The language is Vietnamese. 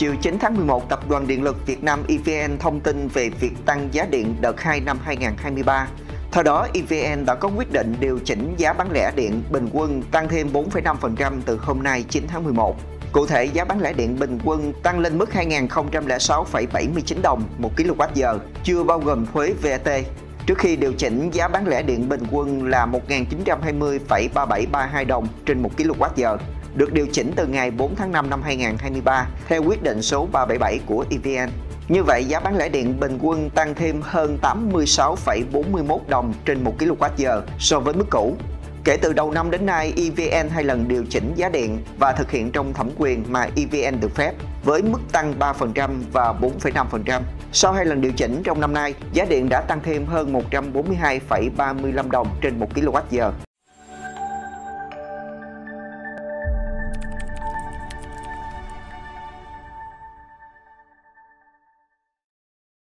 Chiều 9 tháng 11, Tập đoàn Điện lực Việt Nam EVN thông tin về việc tăng giá điện đợt 2 năm 2023. Theo đó, EVN đã có quyết định điều chỉnh giá bán lẻ điện bình quân tăng thêm 4,5% từ hôm nay 9 tháng 11. Cụ thể, giá bán lẻ điện bình quân tăng lên mức 2.006,79 đồng 1 kWh, chưa bao gồm thuế VAT. Trước khi điều chỉnh, giá bán lẻ điện bình quân là 1.920,3732 đồng trên 1 kWh, được điều chỉnh từ ngày 4 tháng 5 năm 2023 theo quyết định số 377 của EVN. Như vậy, giá bán lẻ điện bình quân tăng thêm hơn 86,41 đồng trên 1 kWh so với mức cũ. Kể từ đầu năm đến nay, EVN hai lần điều chỉnh giá điện và thực hiện trong thẩm quyền mà EVN được phép với mức tăng 3% và 4,5%. Sau hai lần điều chỉnh trong năm nay, giá điện đã tăng thêm hơn 142,35 đồng trên 1 kWh.